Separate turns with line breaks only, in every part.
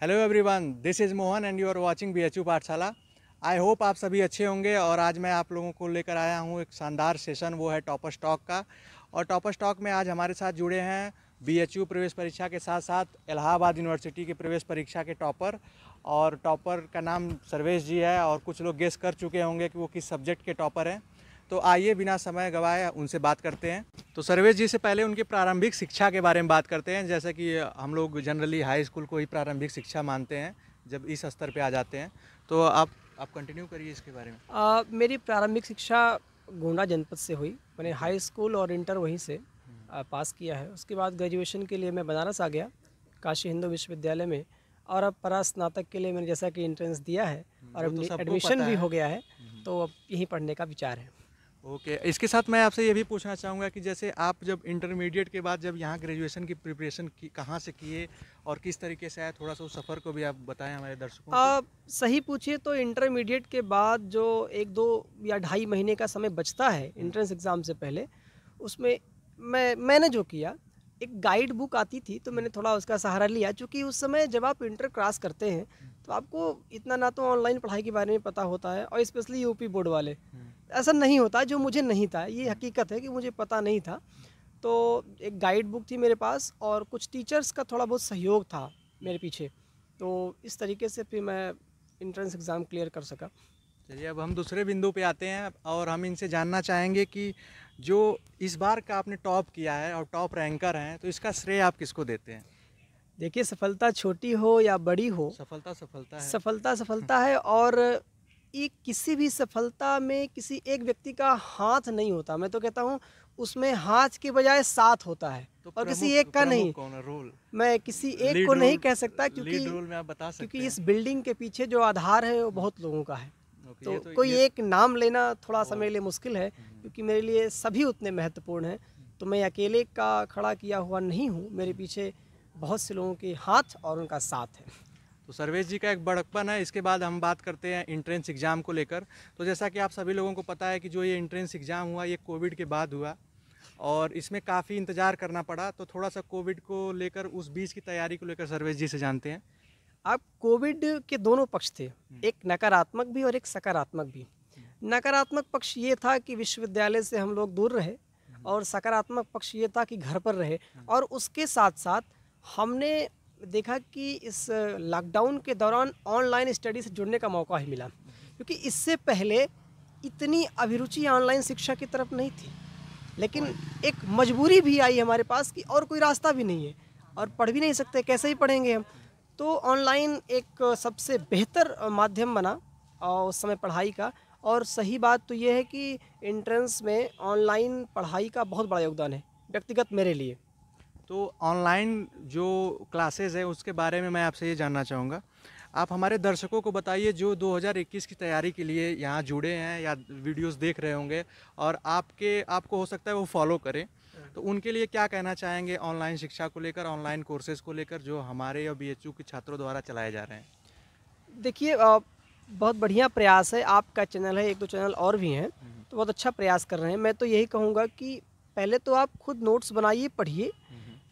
Hello everyone this is Mohan and you are watching B H U Pathshala I hope आप सभी अच्छे होंगे और आज मैं आप लोगों को लेकर आया हूँ एक शानदार सेशन वो है टॉपर स्टॉक का। और टॉपर स्टॉक में आज हमारे साथ जुड़े हैं बी एच यू प्रवेश परीक्षा के साथ साथ इलाहाबाद यूनिवर्सिटी के प्रवेश परीक्षा के टॉपर और टॉपर का नाम सर्वेश जी है और कुछ लोग गेस कर चुके होंगे कि वो किस सब्जेक्ट के टॉपर हैं। तो आइए बिना समय गवाए उनसे बात करते हैं। तो सर्वेश जी से पहले उनकी प्रारंभिक शिक्षा के बारे में बात करते हैं। जैसे कि हम लोग जनरली हाई स्कूल को ही प्रारंभिक शिक्षा मानते हैं जब इस स्तर पे आ जाते हैं। तो आप आप कंटिन्यू करिए इसके बारे में।
आ, मेरी प्रारंभिक शिक्षा गोंडा जनपद से हुई। मैंने हाई स्कूल और इंटर वहीं से आ, पास किया है। उसके बाद ग्रेजुएशन के लिए मैं बनारस आ गया काशी हिंदू विश्वविद्यालय में। और अब परा स्नातक के लिए मैंने जैसा कि एंट्रेंस दिया है और
तो
अब एडमिशन भी
हो।
गया है तो अब यहीं पढ़ने का विचार है।
Okay okay. इसके साथ मैं आपसे ये भी पूछना चाहूँगा कि जैसे आप जब इंटरमीडिएट के बाद जब यहाँ ग्रेजुएशन की प्रिपरेशन की कहाँ से किए और किस तरीके से आया थोड़ा सा उस सफ़र को भी आप बताएँ हमारे दर्शकों को।
आ, सही पूछिए तो इंटरमीडिएट के बाद जो एक दो या ढाई महीने का समय बचता है इंट्रेंस एग्ज़ाम से पहले उसमें मैं मैंने जो किया एक गाइड बुक आती थी तो मैंने थोड़ा उसका सहारा लिया चूँकि उस समय जब आप इंटर क्रॉस करते हैं तो आपको इतना ना तो ऑनलाइन पढ़ाई के बारे में पता होता है और स्पेशली यूपी बोर्ड वाले। ऐसा नहीं होता जो मुझे नहीं था। ये हकीकत है कि मुझे पता नहीं था। तो एक गाइड बुक थी मेरे पास और कुछ टीचर्स का थोड़ा बहुत सहयोग था मेरे पीछे। तो इस तरीके से फिर मैं इंट्रेंस एग्ज़ाम क्लियर कर सका।
चलिए अब हम दूसरे बिंदु पे आते हैं और हम इनसे जानना चाहेंगे कि जो इस बार का आपने टॉप किया है और टॉप रैंकर हैं तो इसका श्रेय आप किसको देते हैं?
देखिए सफलता छोटी हो या बड़ी हो
सफलता सफलता है।
सफलता सफलता है और ये किसी भी सफलता में किसी एक व्यक्ति का हाथ नहीं होता। मैं तो कहता हूँ उसमें हाथ के बजाय साथ होता है
तो
और किसी एक का नहीं।
कौन रोल
मैं किसी एक को नहीं कह सकता क्योंकि
रोल में आप बता सकते
क्योंकि इस बिल्डिंग के पीछे जो आधार है वो बहुत लोगों का है। तो,
तो
कोई एक नाम लेना थोड़ा सा मेरे लिए मुश्किल है क्योंकि मेरे लिए सभी उतने महत्वपूर्ण हैं। तो मैं अकेले का खड़ा किया हुआ नहीं हूँ। मेरे पीछे बहुत से लोगों के हाथ और उनका साथ है।
तो सर्वेश जी का एक बड़कपन है इसके बाद हम बात करते हैं इंट्रेंस एग्ज़ाम को लेकर। तो जैसा कि आप सभी लोगों को पता है कि जो ये इंट्रेंस एग्ज़ाम हुआ ये कोविड के बाद हुआ और इसमें काफ़ी इंतज़ार करना पड़ा। तो थोड़ा सा कोविड को लेकर उस बीच की तैयारी को लेकर सर्वेश जी से जानते हैं।
आप कोविड के दोनों पक्ष थे एक नकारात्मक भी और एक सकारात्मक भी। नकारात्मक पक्ष ये था कि विश्वविद्यालय से हम लोग दूर रहे और सकारात्मक पक्ष ये था कि घर पर रहे और उसके साथ साथ हमने देखा कि इस लॉकडाउन के दौरान ऑनलाइन स्टडी से जुड़ने का मौका ही मिला। क्योंकि इससे पहले इतनी अभिरुचि ऑनलाइन शिक्षा की तरफ़ नहीं थी। लेकिन एक मजबूरी भी आई हमारे पास कि और कोई रास्ता भी नहीं है और पढ़ भी नहीं सकते, कैसे ही पढ़ेंगे हम? तो ऑनलाइन एक सबसे बेहतर माध्यम बना और उस समय पढ़ाई का। और सही बात तो ये है कि एंट्रेंस में ऑनलाइन पढ़ाई का बहुत बड़ा योगदान है, व्यक्तिगत मेरे लिए।
तो ऑनलाइन जो क्लासेज है उसके बारे में मैं आपसे ये जानना चाहूँगा। आप हमारे दर्शकों को बताइए जो 2021 की तैयारी के लिए यहाँ जुड़े हैं या वीडियोस देख रहे होंगे और आपके आपको हो सकता है वो फॉलो करें। तो उनके लिए क्या कहना चाहेंगे ऑनलाइन शिक्षा को लेकर ऑनलाइन कोर्सेज को लेकर जो हमारे या बीएचयू के छात्रों द्वारा चलाए जा रहे हैं?
देखिए बहुत बढ़िया प्रयास है। आपका चैनल है एक दो चैनल और भी हैं तो बहुत अच्छा प्रयास कर रहे हैं। मैं तो यही कहूँगा कि पहले तो आप खुद नोट्स बनाइए पढ़िए।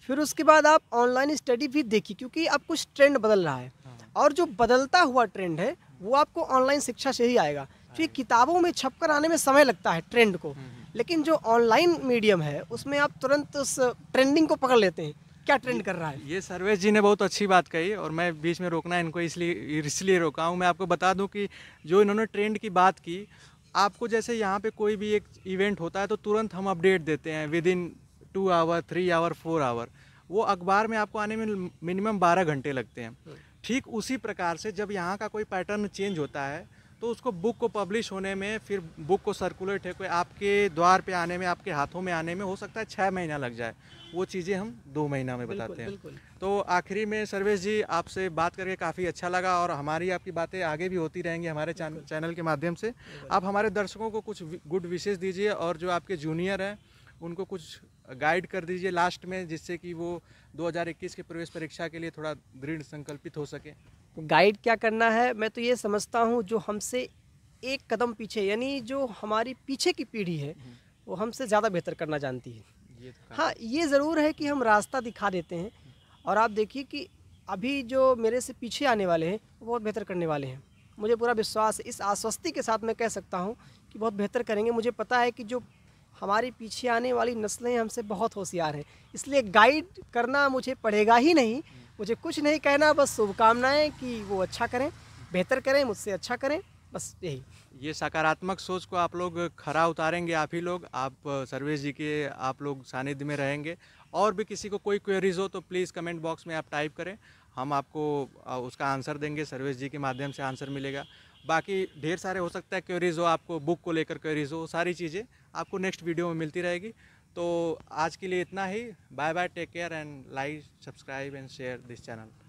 फिर उसके बाद आप ऑनलाइन स्टडी भी देखिए क्योंकि अब कुछ ट्रेंड बदल रहा है। और जो बदलता हुआ ट्रेंड है वो आपको ऑनलाइन शिक्षा से ही आएगा। फिर किताबों में छप कर आने में समय लगता है ट्रेंड को। लेकिन जो ऑनलाइन मीडियम है उसमें आप तुरंत उस ट्रेंडिंग को पकड़ लेते हैं क्या ट्रेंड कर रहा है।
ये सर्वेश जी ने बहुत अच्छी बात कही और मैं बीच में रोकना इनको इसलिए इसलिए रोका हूँ। मैं आपको बता दूँ कि जो इन्होंने ट्रेंड की बात की आपको जैसे यहाँ पे कोई भी एक इवेंट होता है तो तुरंत हम अपडेट देते हैं within two hour three hour four hour वो अखबार में आपको आने में मिनिमम बारह घंटे लगते हैं। ठीक उसी प्रकार से जब यहाँ का कोई पैटर्न चेंज होता है तो उसको बुक को पब्लिश होने में फिर बुक को सर्कुलेट है कोई आपके द्वार पे आने में आपके हाथों में आने में हो सकता है छः महीना लग जाए। वो चीज़ें हम दो महीना में बताते हैं। तो आखिरी में सर्वेश जी आपसे बात करके काफ़ी अच्छा लगा और हमारी आपकी बातें आगे भी होती रहेंगी हमारे चैन- चैनल के माध्यम से। आप हमारे दर्शकों को कुछ गुड विशेष दीजिए और जो आपके जूनियर हैं उनको कुछ गाइड कर दीजिए लास्ट में जिससे कि वो 2021 के प्रवेश परीक्षा के लिए थोड़ा दृढ़ संकल्पित हो सके।
गाइड क्या करना है? मैं तो ये समझता हूँ जो हमसे एक कदम पीछे यानी जो हमारी पीछे की पीढ़ी है वो हमसे ज़्यादा बेहतर करना जानती है।
ये तो
हाँ ये ज़रूर है कि हम रास्ता दिखा देते हैं और आप देखिए कि अभी जो मेरे से पीछे आने वाले हैं वो बहुत बेहतर करने वाले हैं। मुझे पूरा विश्वास इस आश्वस्ति के साथ मैं कह सकता हूँ कि बहुत बेहतर करेंगे। मुझे पता है कि जो हमारी पीछे आने वाली नस्लें हमसे बहुत होशियार हैं। इसलिए गाइड करना मुझे पड़ेगा ही नहीं। मुझे कुछ नहीं कहना, बस शुभकामनाएँ कि वो अच्छा करें, बेहतर करें, मुझसे अच्छा करें, बस यही।
ये सकारात्मक सोच को आप लोग खरा उतारेंगे, आप ही लोग, आप, सर्वेश जी के, आप लोग सानिध्य में रहेंगे। और भी किसी को कोई क्वेरीज हो तो प्लीज़ कमेंट बॉक्स में आप टाइप करें। हम आपको उसका आंसर देंगे, सर्वेश जी के माध्यम से आंसर मिलेगा। बाकी ढेर सारे हो सकता है क्वेरीज हो आपको बुक को लेकर क्वेरीज हो, सारी चीज़ें आपको नेक्स्ट वीडियो में मिलती रहेगी। तो आज के लिए इतना ही। Bye bye take care and like subscribe and share this channel